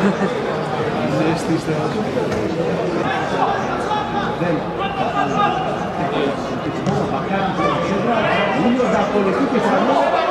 Ha ha ha. sisters. Δεν. Εκπολεμακά, δεν θα απολυθεί πιθανόν